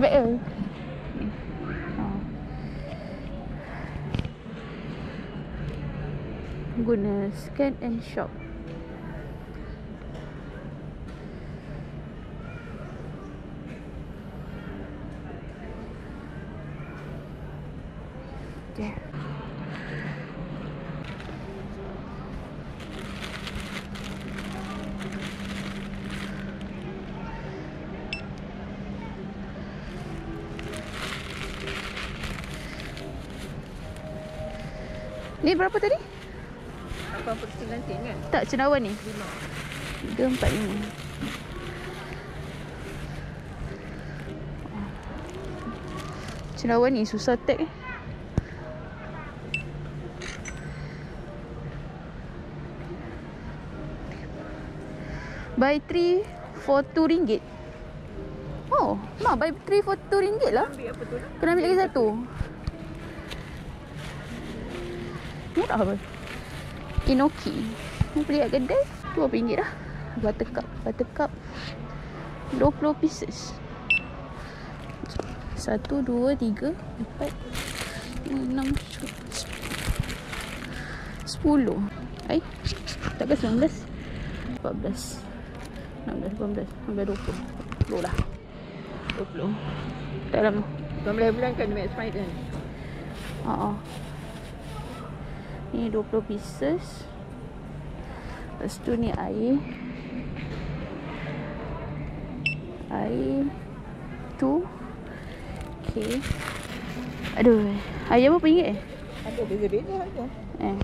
ke? Ha. Guna scan and shop. Okay. Ni berapa tadi? 89 sen kan? Tak cendawan ni. 5. 3 4 5. Cendawan ni susah tag eh. Buy 3 for 2 ringgit. Oh, mak buy 3 for 2 ringgit lah. Lah? Kena ambil lagi satu. Murah apa? Inoki. Mau beli kat kedai, RM2 dah. Buttercup, buttercup. 20 pieces. Satu, dua, tiga, empat, lima, enam, sepuluh. Eh, tak ke sembilan belas? Empat belas. Enam belas, lapan belas, sampai dua puluh. Dua lah. Dua puluh. Tak lama. 19 bulan kan expired kan? Haa. Ni 20 pieces. Lepas tu ni air. Air. Tu. Okay. Aduh. Ayam berapa ringgit eh? Ada beza-beza harga. Eh.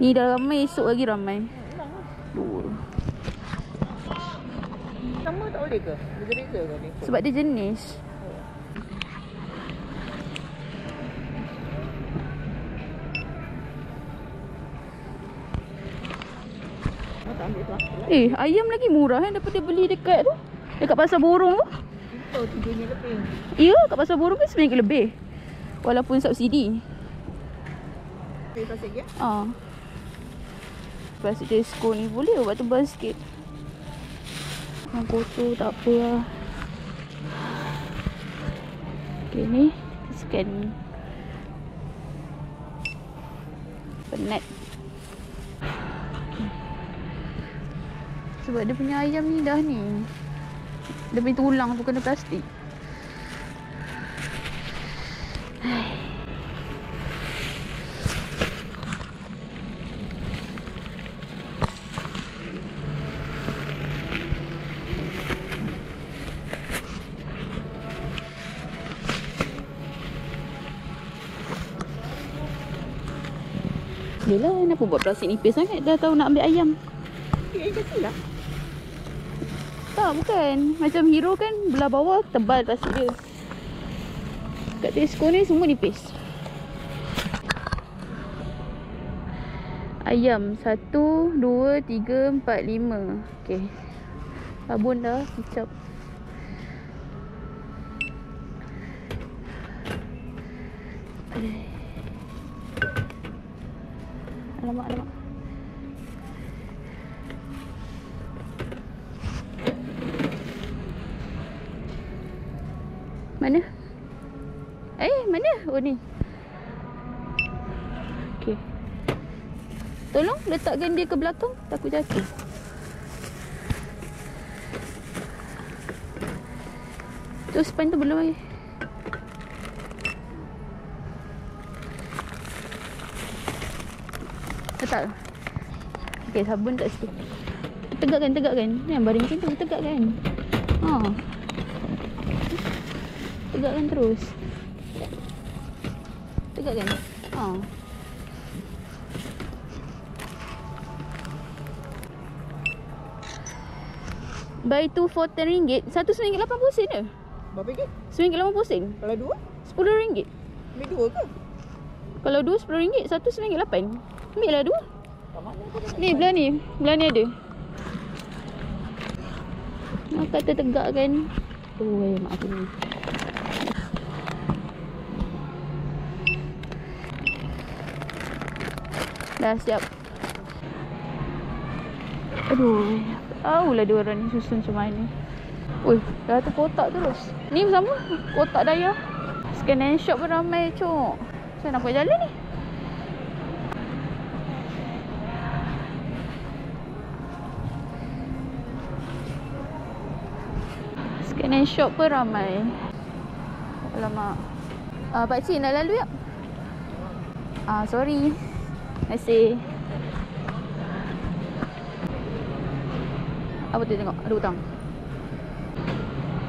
Ni dah ramai, esok lagi ramai. Dua. Sama tak boleh ke? Beza-beza ke? Sebab dia jenis. Oh, tak ambil tu aku lah. Eh, ayam lagi murah kan daripada beli dekat tu. Dekat pasar borong tu. Oh, tujuhnya lebih. Ya, kat pasar borong kan RM9 lebih. Walaupun subsidi. Lebih pasal dia. Ah. Lepas disco ni boleh buat tebal sikit. Yang kotor tak apa lah. Okay ni. Scan ni. Penat. Sebab dia punya ayam ni dah ni. Dia punya tulang tu kena plastik. Yelah, kenapa buat plastik nipis sangat? Dah tahu nak ambil ayam. Eh, kecil lah. Tak, bukan. Macam hero kan belah bawah tebal plastik dia. Kat Tesco ni semua nipis. Ayam. Satu, dua, tiga, empat, lima. Okay. Sabun dah. Kicap. Alamak, alamak. Oh ni. Okey. Tolong letakkan dia ke belakang. Takut jatuh. Tu span tu belum lagi. Letak. Okey, sabun tak situ. Tegakkan, tegakkan. Ni yang baring macam tu, tegakkan. Ha. Tegakkan terus. Tegakkan. Ha. Buy two for 10 ringgit. Satu RM1.80 sen ke? Berapa ke? RM1.80 sen. Kalau dua? RM10. Ambil dua ke? Kalau dua RM10, satu RM1.80. Ambil lah dua. Dah. Ni belah ni. Belah ni ada. Nak kata tegak kan. Oh, eh, mak aku ni. Dah siap. Aduh, tahulah dia orang ni susun macam mana. Ui, dah tu kotak terus. Ni sama, kotak daya. Scan and shop pun ramai cok. Saya nak buat jalan ni. Scan and shop pun ramai. Alamak. Ah, Pak Cik nak lalu tak? Ah, sorry. Kasih. Apa tu tengok? Ada hutang.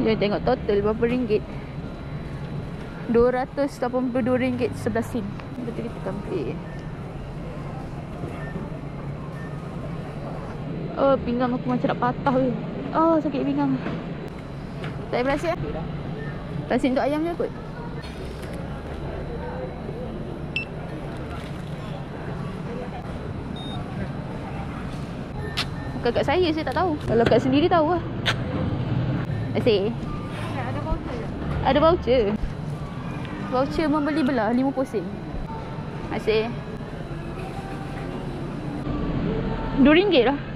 Jom tengok total berapa ringgit. RM282 11 sen. Betul kita tampil. Oh, pinggang aku macam nak patah weh. Oh, sakit pinggang. Tak payah berasa ya? Nasi untuk ayam je kot. Bukan kat saya, saya tak tahu. Kalau kat sendiri tahu lah. Terima Ada voucher. Ada voucher. Voucher membeli belah 50 sen. Terima kasih. RM2 lah.